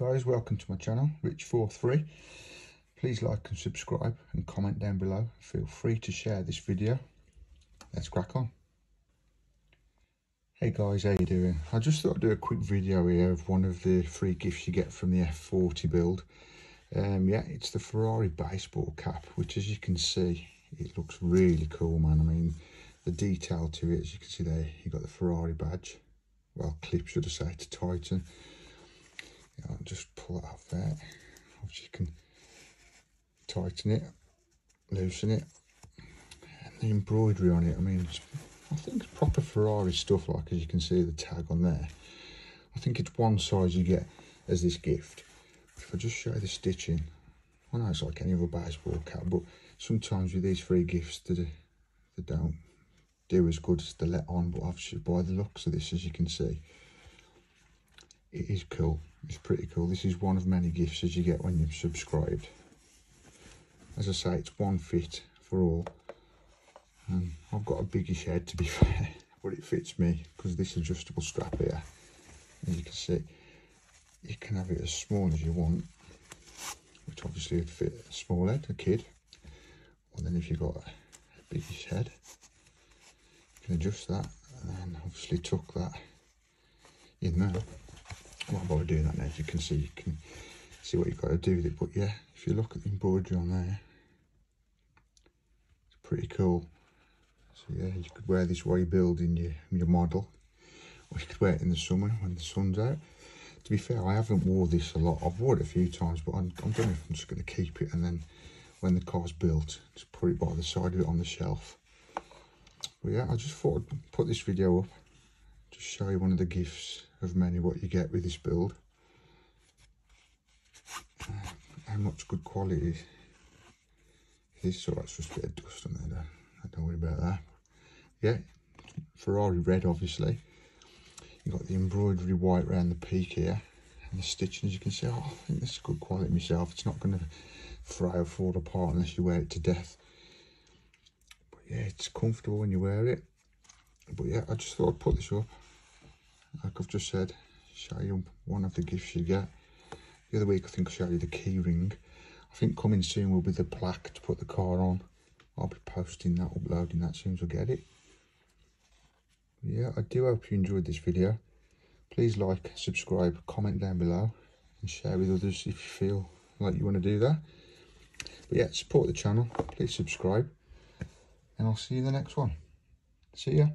welcome to my channel, Rich43. Please like and subscribe and comment down below. Feel free to share this video. Let's crack on. Hey guys, how you doing? I just thought I'd do a quick video here of one of the free gifts you get from the F40 build. Um, yeah, it's the Ferrari baseball cap, which as you can see, it looks really cool, man. I mean, the detail to it, as you can see there, you got the Ferrari badge. Well, clip, should I say, to tighten. I'll just pull it off there. Obviously, you can tighten it, loosen it. And the embroidery on it, I mean, I think it's proper Ferrari stuff, like as you can see the tag on there. I think it's one size you get as this gift. If I just show you the stitching, I know it's like any other baseball cap, but sometimes with these free gifts, they, they don't do as good as the let on, but obviously by the looks of this, as you can see, it is cool. It's pretty cool. This is one of many gifts as you get when you've subscribed. As I say, it's one fit for all. Um, I've got a biggish head to be fair, but it fits me because this adjustable strap here, as you can see, you can have it as small as you want, which obviously would fit a small head, a kid. Or then if you've got a biggish head, you can adjust that and then obviously tuck that in there. I'm not bother doing that now, you can see, you can see what you've got to do with it. But yeah, if you look at the embroidery on there, it's pretty cool. So yeah, you could wear this while you're building your, your model. Or you could wear it in the summer when the sun's out. To be fair, I haven't wore this a lot. I've worn it a few times, but I'm, I'm if I'm just going to keep it and then when the car's built, just put it by the side of it on the shelf. But yeah, I just thought I'd put this video up. Just show you one of the gifts of many what you get with this build. Uh, how much good quality this So that's just a bit of dust on there. Don't worry about that. Yeah Ferrari red obviously. You've got the embroidery white around the peak here and the stitching as you can see. Oh, I think this is good quality myself. It's not going to fray or fall apart unless you wear it to death. But yeah it's comfortable when you wear it. But yeah I just thought I'd put this up like I've just said show you one of the gifts you get the other week I think I'll show you the key ring I think coming soon will be the plaque to put the car on I'll be posting that, uploading that soon as I get it. yeah, I do hope you enjoyed this video. Please like, subscribe, comment down below and share with others if you feel like you want to do that. But yeah, support the channel, please subscribe and I'll see you in the next one. See ya.